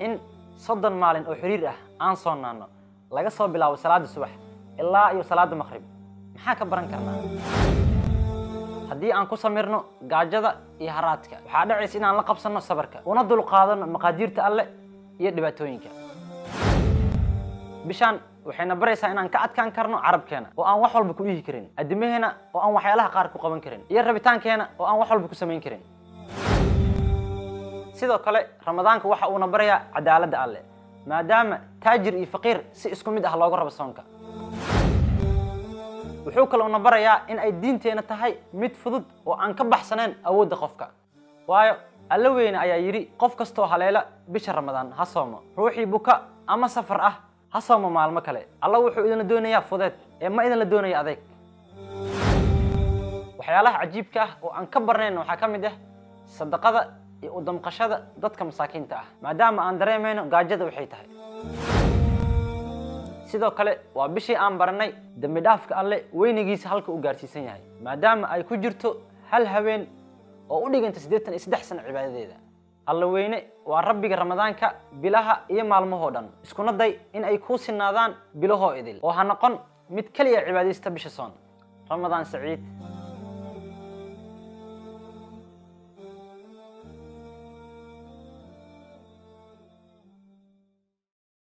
in soddon maalin oo xiriir ah aan soonaano laga soo bilaabo salaada subax ilaa iyo salaada maqrib maxaa ka baran karnaa? Haddii aan ku samirno gaajada iyo haraadka waxaa dhacaysa inaan la qabsanno sabarka una dulqaadano maqaadiirta alle iyo dhibaatooyinka. Bishaan waxayna baraysaa inaan ka adkaan karno carabkeena oo aan wax walba ku dhihi karin addimaheena oo aan waxyaalaha qaar ku qaban karin iyo rabitaankeena oo aan wax walba ku samayn karin sidoo kale ramadaanka waxa uuna barayaa cadaaladda alle maadaama taajir iyo faqiir si isku mid ah looga rabo soonka. Wuxuu kaloona barayaa in ay diinteena tahay mid fudud oo aan ka baxsanayn awoodda qofka. Waayo alla weyne ayaa yidhi qof kastoo haleela bisha ramadaan ha soomo. Ruuxii buka ama safar ah ha soomo maalmo kale. Alla wuxuu idinla doonayaa fudeed ee ma idinla doonaya adeeg. Waxyaalaha cajiibka ah oo aan ka barnayna waxaa ka mid ah sadaqada iyo u damqashada dadka masaakiinta ah maadaama aan dareemayno gaajada waxay tahay. Sidoo kale waa bishii aan baranay dembi dhaafka alle weynigiisa halka uu gaarsiisan yahay maadaama ay ku jirto hal haween oo u dhiganta siddeetan iyo saddex sano cibaadadeeda. Alla weyne waa rabbiga ramadaanka bilaha iyo maalmahoo dhan. Iskuna day in ay kuu sinaadaan bilahoo idil oo ha noqon mid keliya cibaadaysta bisha soon. Ramadaan saciid